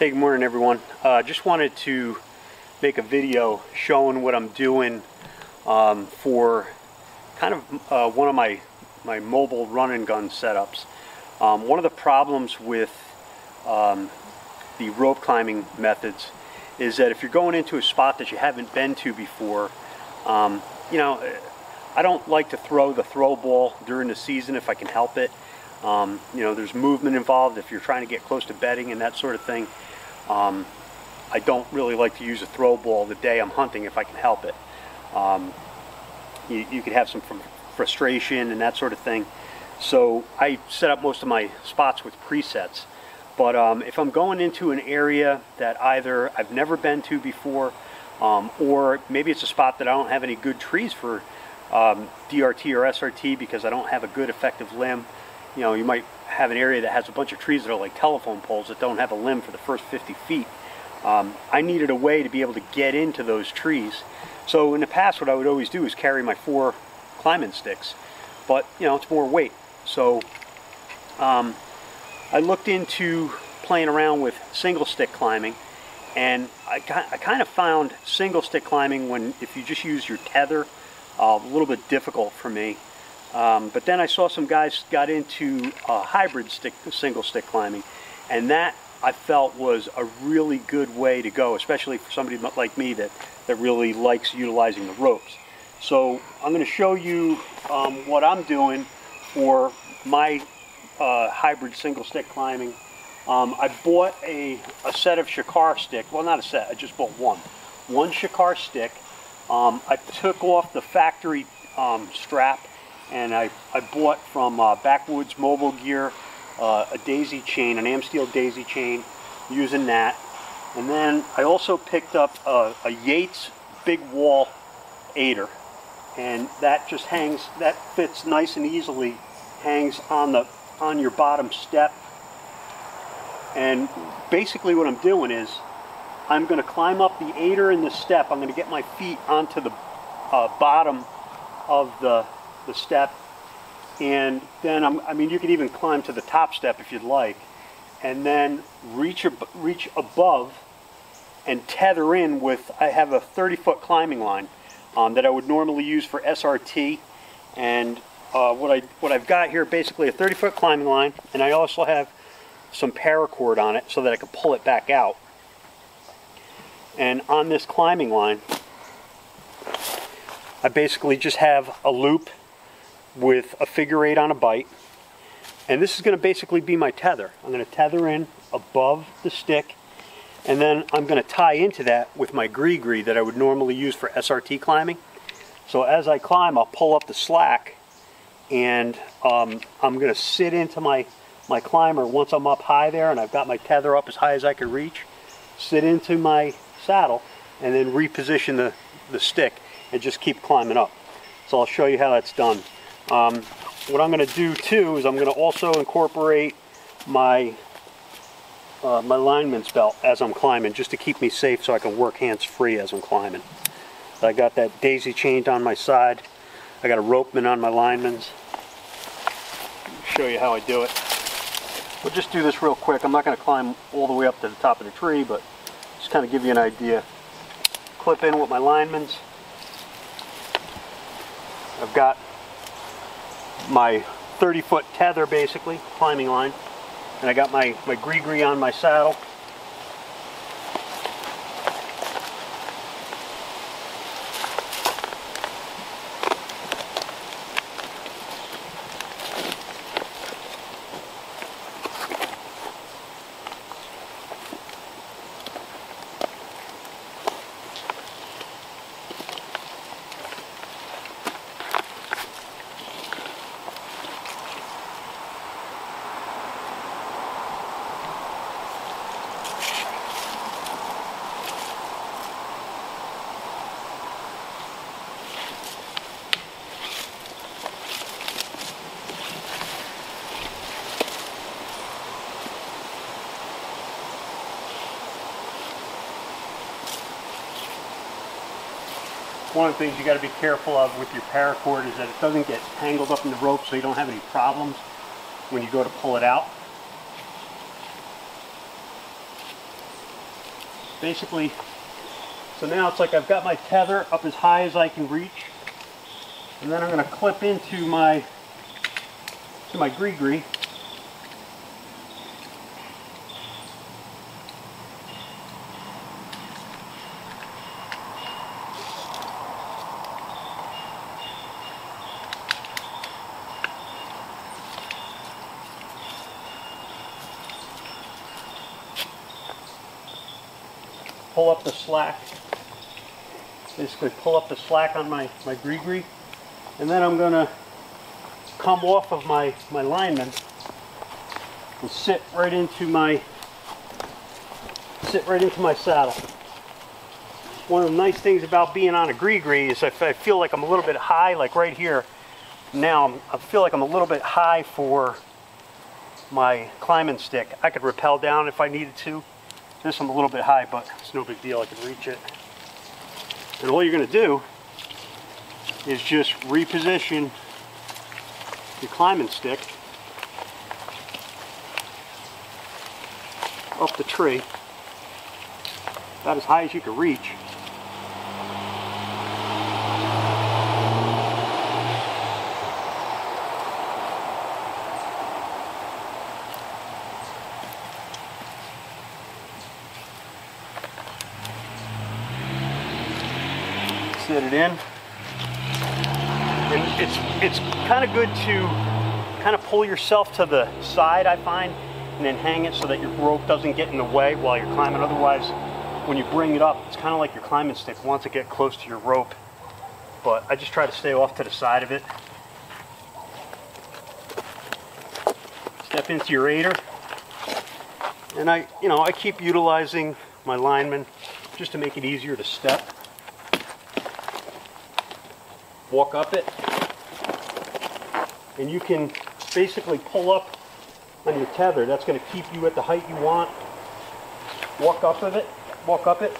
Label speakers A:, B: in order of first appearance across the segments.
A: Hey, good morning everyone. Uh, just wanted to make a video showing what I'm doing um, for kind of uh, one of my, my mobile run and gun setups. Um, one of the problems with um, the rope climbing methods is that if you're going into a spot that you haven't been to before, um, you know, I don't like to throw the throw ball during the season if I can help it. Um, you know, there's movement involved if you're trying to get close to bedding and that sort of thing. Um, I don't really like to use a throw ball the day I'm hunting if I can help it. Um, you, you could have some frustration and that sort of thing. So I set up most of my spots with presets. But um, if I'm going into an area that either I've never been to before, um, or maybe it's a spot that I don't have any good trees for um, DRT or SRT because I don't have a good effective limb, you know, you might have an area that has a bunch of trees that are like telephone poles that don't have a limb for the first 50 feet. Um, I needed a way to be able to get into those trees. So in the past, what I would always do is carry my four climbing sticks, but you know, it's more weight. So um, I looked into playing around with single stick climbing and I, I kind of found single stick climbing when if you just use your tether uh, a little bit difficult for me um, but then I saw some guys got into uh, hybrid stick, single stick climbing, and that I felt was a really good way to go, especially for somebody like me that, that really likes utilizing the ropes. So I'm going to show you um, what I'm doing for my uh, hybrid single stick climbing. Um, I bought a, a set of Shikar stick, well not a set, I just bought one. One Shikar stick. Um, I took off the factory um, strap and I, I bought from uh, Backwoods Mobile Gear uh, a daisy chain, an Amsteel daisy chain, using that. And then I also picked up a, a Yates big wall aider, and that just hangs, that fits nice and easily, hangs on the on your bottom step. And basically what I'm doing is I'm going to climb up the aider and the step. I'm going to get my feet onto the uh, bottom of the the step and then I'm, i mean you could even climb to the top step if you'd like and then reach reach above and tether in with I have a 30 foot climbing line um, that I would normally use for SRT and uh, what I what I've got here basically a 30 foot climbing line and I also have some paracord on it so that I can pull it back out. And on this climbing line I basically just have a loop with a figure eight on a bite. And this is going to basically be my tether. I'm going to tether in above the stick and then I'm going to tie into that with my GriGri that I would normally use for SRT climbing. So as I climb, I'll pull up the slack and um, I'm going to sit into my, my climber once I'm up high there and I've got my tether up as high as I can reach, sit into my saddle and then reposition the, the stick and just keep climbing up. So I'll show you how that's done. Um, what I'm going to do too is I'm going to also incorporate my uh, my lineman's belt as I'm climbing just to keep me safe so I can work hands free as I'm climbing. I got that daisy chained on my side. I got a ropeman on my lineman's. Show you how I do it. We'll just do this real quick. I'm not going to climb all the way up to the top of the tree, but just kind of give you an idea. Clip in with my lineman's. I've got my 30 foot tether basically, climbing line. And I got my, my GriGri on my saddle. One of the things you got to be careful of with your paracord is that it doesn't get tangled up in the rope so you don't have any problems when you go to pull it out. basically, so now it's like I've got my tether up as high as I can reach. And then I'm going to clip into my, to my GriGri. Pull up the slack. Basically pull up the slack on my, my GriGri. And then I'm gonna come off of my, my lineman and sit right into my sit right into my saddle. One of the nice things about being on a GriGri is if I feel like I'm a little bit high, like right here, now I'm, I feel like I'm a little bit high for my climbing stick. I could rappel down if I needed to. This I'm a little bit high, but it's no big deal. I can reach it. And all you're going to do is just reposition your climbing stick up the tree about as high as you can reach. Sit it in. And it's it's kind of good to kind of pull yourself to the side, I find, and then hang it so that your rope doesn't get in the way while you're climbing. Otherwise, when you bring it up, it's kind of like your climbing stick wants to get close to your rope. But I just try to stay off to the side of it. Step into your aider. And I, you know, I keep utilizing my lineman just to make it easier to step walk up it, and you can basically pull up on your tether. That's going to keep you at the height you want. Walk up of it, walk up it.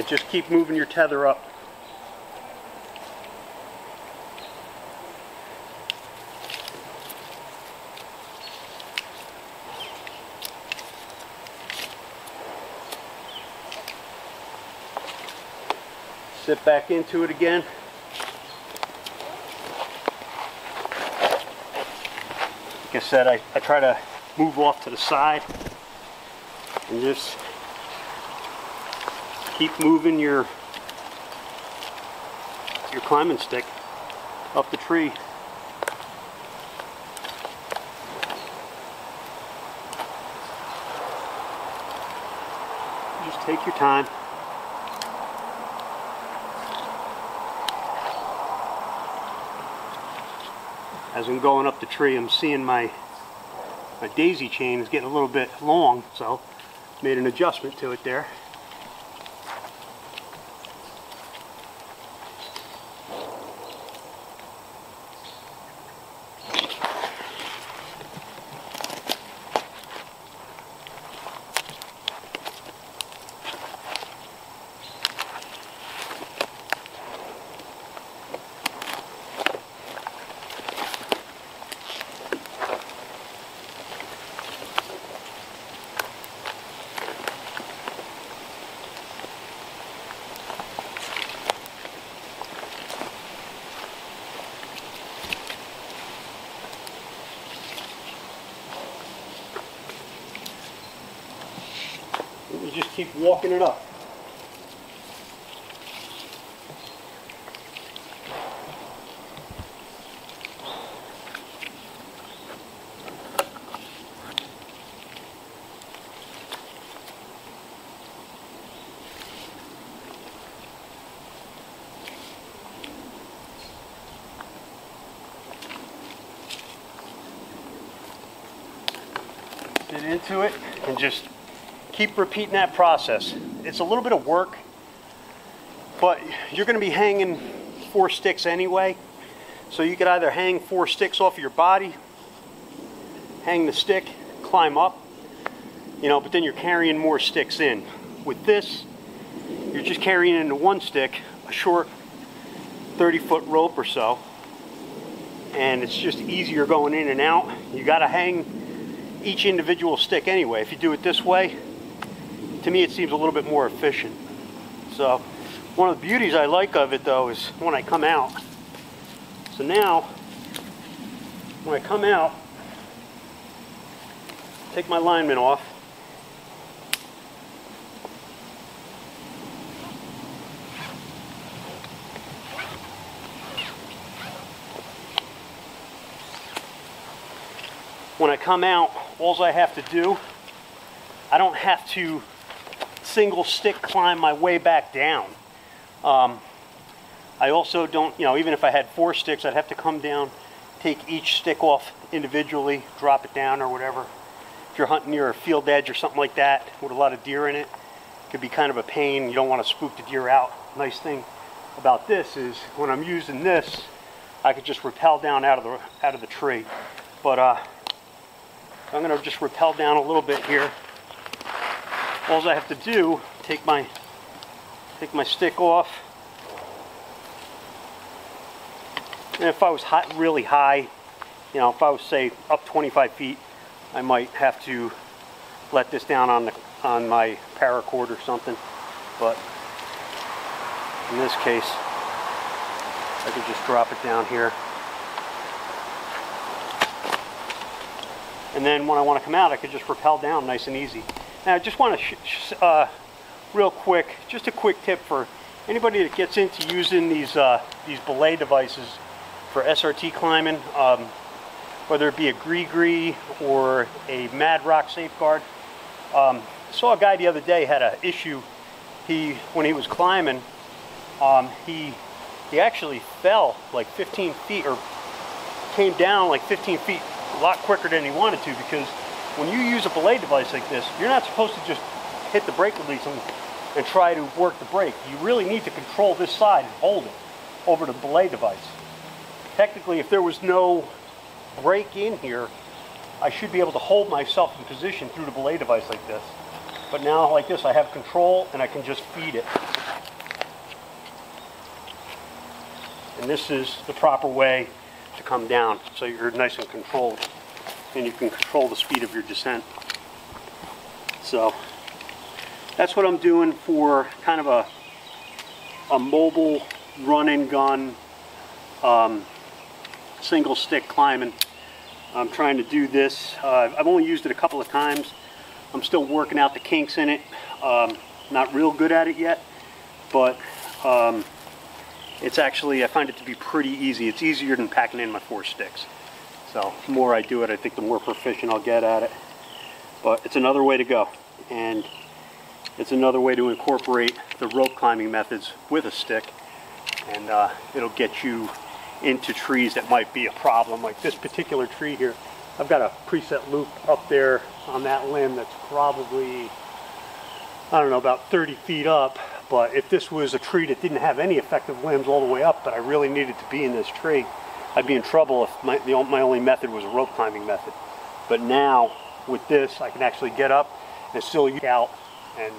A: And just keep moving your tether up. Sit back into it again. Like I said, I, I try to move off to the side and just keep moving your your climbing stick up the tree. Just take your time. As I'm going up the tree, I'm seeing my my daisy chain is getting a little bit long, so made an adjustment to it there. Keep walking it up. Into it and just keep repeating that process. It's a little bit of work, but you're going to be hanging four sticks anyway. So you could either hang four sticks off of your body, hang the stick, climb up, you know, but then you're carrying more sticks in. With this, you're just carrying into one stick, a short 30 foot rope or so, and it's just easier going in and out. You gotta hang each individual stick anyway. If you do it this way, to me it seems a little bit more efficient. So one of the beauties I like of it though is when I come out. So now, when I come out, take my lineman off, when I come out, all I have to do, I don't have to single stick climb my way back down. Um, I also don't, you know, even if I had four sticks, I'd have to come down, take each stick off individually, drop it down or whatever. If you're hunting near a field edge or something like that with a lot of deer in it, it could be kind of a pain. You don't want to spook the deer out. Nice thing about this is when I'm using this, I could just rappel down out of the out of the tree. But uh, I'm going to just rappel down a little bit here. All I have to do, take my take my stick off. And if I was hot, really high, you know, if I was say up 25 feet, I might have to let this down on the on my paracord or something. But in this case, I could just drop it down here. And then when I want to come out, I could just rappel down nice and easy. Now I just want to, uh, real quick, just a quick tip for anybody that gets into using these, uh, these belay devices for SRT climbing, um, whether it be a GriGri or a Mad Rock Safeguard. Um, saw a guy the other day had an issue. He, when he was climbing, um, he, he actually fell like 15 feet or came down like 15 feet a lot quicker than he wanted to because when you use a belay device like this, you're not supposed to just hit the brake release and, and try to work the brake. You really need to control this side and hold it over the belay device. Technically, if there was no brake in here, I should be able to hold myself in position through the belay device like this. But now, like this, I have control and I can just feed it. And this is the proper way to come down so you're nice and controlled and you can control the speed of your descent. So that's what I'm doing for kind of a, a mobile run and gun um, single stick climbing. I'm trying to do this. Uh, I've only used it a couple of times. I'm still working out the kinks in it. Um, not real good at it yet, but um, it's actually, I find it to be pretty easy. It's easier than packing in my four sticks. So the more I do it, I think the more proficient I'll get at it. But it's another way to go. And it's another way to incorporate the rope climbing methods with a stick. And uh, it'll get you into trees that might be a problem. Like this particular tree here, I've got a preset loop up there on that limb that's probably, I don't know, about 30 feet up. But if this was a tree that didn't have any effective limbs all the way up, but I really needed to be in this tree, I'd be in trouble if my, the, my only method was a rope climbing method. But now, with this, I can actually get up and still out and